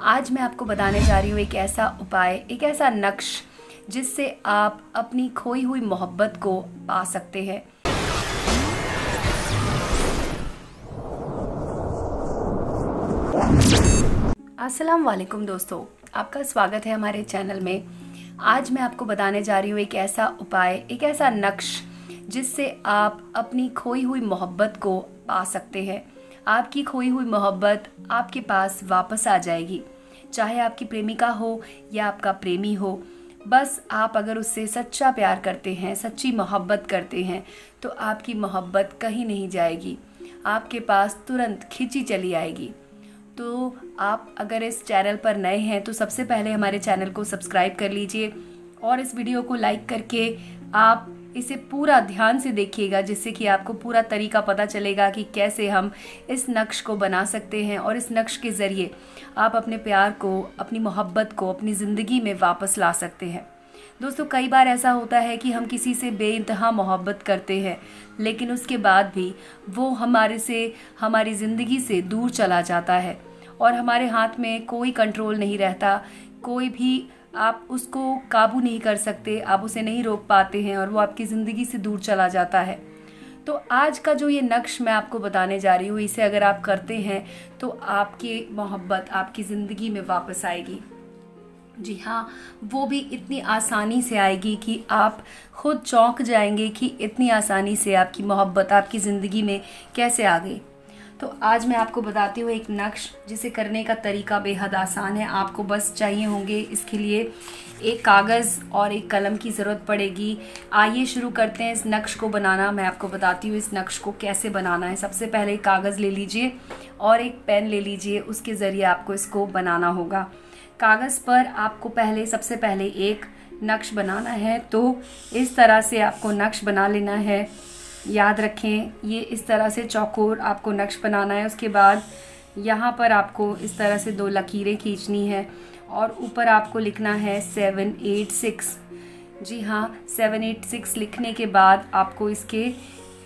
आज मैं आपको बताने जा रही हूँ एक ऐसा उपाय, एक ऐसा नक्श जिससे आप अपनी खोई हुई मोहब्बत को पा सकते हैं। अस्सलाम वालेकुम दोस्तों, आपका स्वागत है हमारे चैनल में। आज मैं आपको बताने जा रही हूँ एक ऐसा उपाय, एक ऐसा नक्श जिससे आप अपनी खोई हुई मोहब्बत को पा सकते हैं। आपकी खोई हुई मोहब्बत आपके पास वापस आ जाएगी। चाहे आपकी प्रेमिका हो या आपका प्रेमी हो, बस आप अगर उससे सच्चा प्यार करते हैं, सच्ची मोहब्बत करते हैं तो आपकी मोहब्बत कहीं नहीं जाएगी। आपके पास तुरंत खिंची चली आएगी। तो आप अगर इस चैनल पर नए हैं तो सबसे पहले हमारे चैनल को सब्सक्राइब कर लीजिए और इस वीडियो को लाइक करके आप इसे पूरा ध्यान से देखिएगा, जिससे कि आपको पूरा तरीका पता चलेगा कि कैसे हम इस नक्श को बना सकते हैं और इस नक्श के ज़रिए आप अपने प्यार को, अपनी मोहब्बत को, अपनी ज़िंदगी में वापस ला सकते हैं। दोस्तों, कई बार ऐसा होता है कि हम किसी से बेइंतहा मोहब्बत करते हैं, लेकिन उसके बाद भी वो हमारे से, हमारी ज़िंदगी से दूर चला जाता है और हमारे हाथ में कोई कंट्रोल नहीं रहता, कोई भी आप उसको काबू नहीं कर सकते, आप उसे नहीं रोक पाते हैं और वो आपकी ज़िंदगी से दूर चला जाता है। तो आज का जो ये नक्श मैं आपको बताने जा रही हूँ, इसे अगर आप करते हैं तो आपकी मोहब्बत, आपकी ज़िंदगी में वापस आएगी। जी हाँ वो भी इतनी आसानी से आएगी कि आप खुद चौंक जाएँगे कि इतनी आसानी से आपकी मोहब्बत, आपकी ज़िंदगी में कैसे आ गई। तो आज मैं आपको बताती हूँ एक नक्श, जिसे करने का तरीका बेहद आसान है। आपको बस चाहिए होंगे इसके लिए एक कागज़ और एक कलम की ज़रूरत पड़ेगी। आइए शुरू करते हैं इस नक्श को बनाना। मैं आपको बताती हूँ इस नक्श को कैसे बनाना है। सबसे पहले एक कागज़ ले लीजिए और एक पेन ले लीजिए। उसके ज़रिए आपको इसको बनाना होगा। कागज़ पर आपको पहले, सबसे पहले एक नक्श बनाना है। तो इस तरह से आपको नक्श बना लेना है। याद रखें, ये इस तरह से चौकोर आपको नक्श बनाना है। उसके बाद यहाँ पर आपको इस तरह से दो लकीरें खींचनी है और ऊपर आपको लिखना है सेवन एट सिक्स जी हाँ सेवन एट सिक्स लिखने के बाद आपको इसके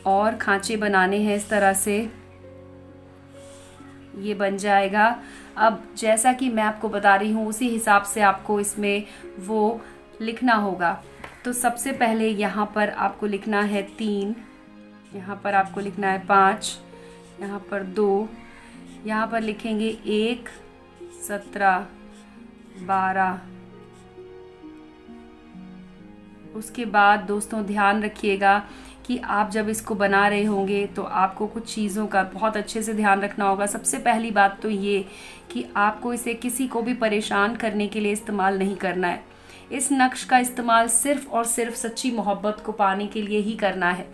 और खांचे बनाने हैं इस तरह से। ये बन जाएगा। अब जैसा कि मैं आपको बता रही हूँ, उसी हिसाब से आपको इसमें वो लिखना होगा। तो सबसे पहले यहाँ पर आपको लिखना है तीन। यहाँ पर आपको लिखना है पाँच, यहाँ पर दो, यहाँ पर लिखेंगे एक, सत्रह, बारह। उसके बाद दोस्तों ध्यान रखिएगा कि आप जब इसको बना रहे होंगे तो आपको कुछ चीज़ों का बहुत अच्छे से ध्यान रखना होगा। सबसे पहली बात तो ये कि आपको इसे किसी को भी परेशान करने के लिए इस्तेमाल नहीं करना है। इस नक्श का इस्तेमाल सिर्फ़ और सिर्फ़ सच्ची मोहब्बत को पाने के लिए ही करना है।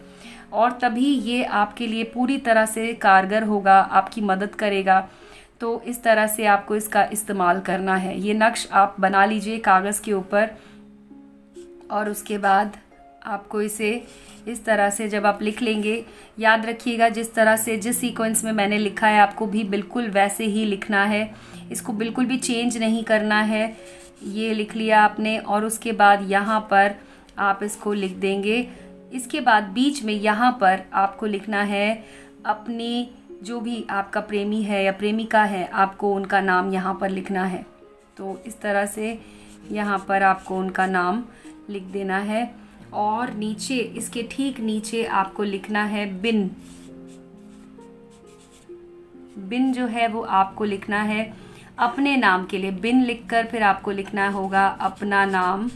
और तभी ये आपके लिए पूरी तरह से कारगर होगा, आपकी मदद करेगा। तो इस तरह से आपको इसका इस्तेमाल करना है। ये नक्श आप बना लीजिए कागज़ के ऊपर और उसके बाद आपको इसे इस तरह से जब आप लिख लेंगे, याद रखिएगा जिस तरह से जिस सीक्वेंस में मैंने लिखा है, आपको भी बिल्कुल वैसे ही लिखना है। इसको बिल्कुल भी चेंज नहीं करना है। ये लिख लिया आपने और उसके बाद यहाँ पर आप इसको लिख देंगे। इसके बाद बीच में यहाँ पर आपको लिखना है, अपनी जो भी आपका प्रेमी है या प्रेमिका है, आपको उनका नाम यहाँ पर लिखना है। तो इस तरह से यहाँ पर आपको उनका नाम लिख देना है और नीचे, इसके ठीक नीचे आपको लिखना है बिन। बिन जो है वो आपको लिखना है अपने नाम के लिए। बिन लिखकर फिर आपको लिखना होगा अपना नाम।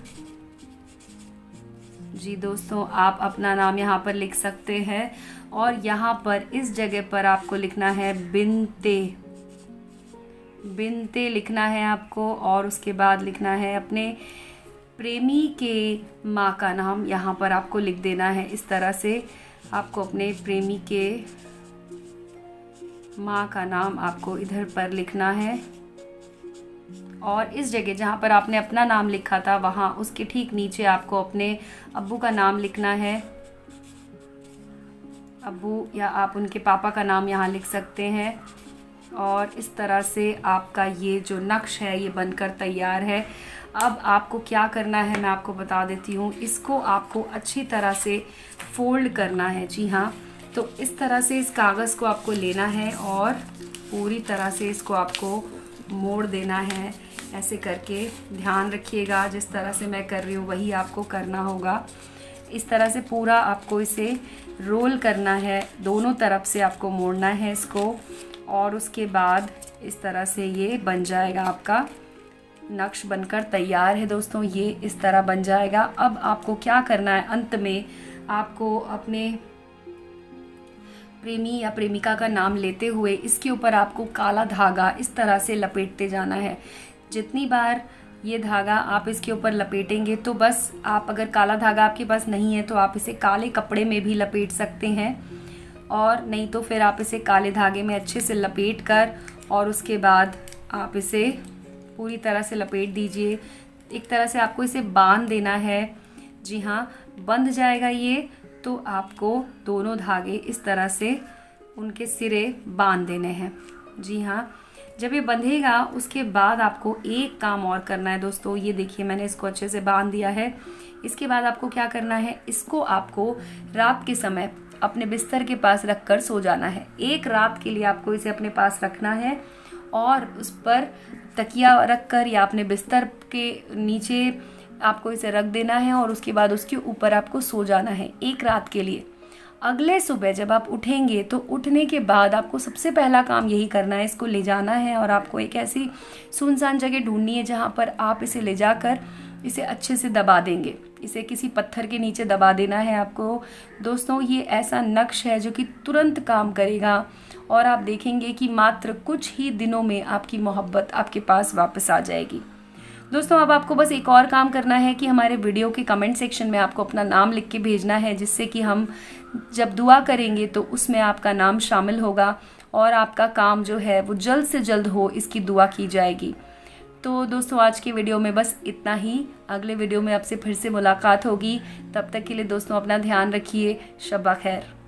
जी दोस्तों, आप अपना नाम यहाँ पर लिख सकते हैं और यहाँ पर इस जगह पर आपको लिखना है बिनते। बिनते लिखना है आपको और उसके बाद लिखना है अपने प्रेमी के माँ का नाम यहाँ पर आपको लिख देना है। इस तरह से आपको अपने प्रेमी के माँ का नाम आपको इधर पर लिखना है। और इस जगह जहाँ पर आपने अपना नाम लिखा था, वहाँ उसके ठीक नीचे आपको अपने अबू का नाम लिखना है। अबू या आप उनके पापा का नाम यहाँ लिख सकते हैं। और इस तरह से आपका ये जो नक्श है, ये बनकर तैयार है। अब आपको क्या करना है, मैं आपको बता देती हूँ। इसको आपको अच्छी तरह से फोल्ड करना है। जी हाँ तो इस तरह से इस कागज़ को आपको लेना है और पूरी तरह से इसको आपको मोड़ देना है। ऐसे करके ध्यान रखिएगा। जिस तरह से मैं कर रही हूँ, वही आपको करना होगा। इस तरह से पूरा आपको इसे रोल करना है। दोनों तरफ़ से आपको मोड़ना है इसको और उसके बाद इस तरह से ये बन जाएगा आपका। नक्श बनकर तैयार है दोस्तों, ये इस तरह बन जाएगा। अब आपको क्या करना है? अंत में आपको अपने प्रेमी या प्रेमिका का नाम लेते हुए इसके ऊपर आपको काला धागा इस तरह से लपेटते जाना है। जितनी बार ये धागा आप इसके ऊपर लपेटेंगे तो बस आप अगर काला धागा आपके पास नहीं है तो आप इसे काले कपड़े में भी लपेट सकते हैं। और नहीं तो फिर आप इसे काले धागे में अच्छे से लपेट कर और उसके बाद आप इसे पूरी तरह से लपेट दीजिए। एक तरह से आपको इसे बाँध देना है। जी हाँ बंध जाएगा ये तो आपको दोनों धागे इस तरह से उनके सिरे बाँध देने हैं। जी हाँ जब ये बंधेगा, उसके बाद आपको एक काम और करना है दोस्तों। ये देखिए, मैंने इसको अच्छे से बाँध दिया है। इसके बाद आपको क्या करना है? इसको आपको रात के समय अपने बिस्तर के पास रख कर सो जाना है। एक रात के लिए आपको इसे अपने पास रखना है और उस पर तकिया रख कर या अपने बिस्तर के नीचे आपको इसे रख देना है और उसके बाद उसके ऊपर आपको सो जाना है। एक रात के लिए। अगले सुबह जब आप उठेंगे तो उठने के बाद आपको सबसे पहला काम यही करना है, इसको ले जाना है और आपको एक ऐसी सुनसान जगह ढूंढनी है जहाँ पर आप इसे ले जाकर इसे अच्छे से दबा देंगे। इसे किसी पत्थर के नीचे दबा देना है आपको। दोस्तों, ये ऐसा नक्श है जो कि तुरंत काम करेगा और आप देखेंगे कि मात्र कुछ ही दिनों में आपकी मोहब्बत आपके पास वापस आ जाएगी। दोस्तों, अब आपको बस एक और काम करना है कि हमारे वीडियो के कमेंट सेक्शन में आपको अपना नाम लिख के भेजना है, जिससे कि हम जब दुआ करेंगे तो उसमें आपका नाम शामिल होगा और आपका काम जो है वो जल्द से जल्द हो, इसकी दुआ की जाएगी। तो दोस्तों, आज की वीडियो में बस इतना ही। अगले वीडियो में आपसे फिर से मुलाकात होगी। तब तक के लिए दोस्तों, अपना ध्यान रखिए। शबा खैर।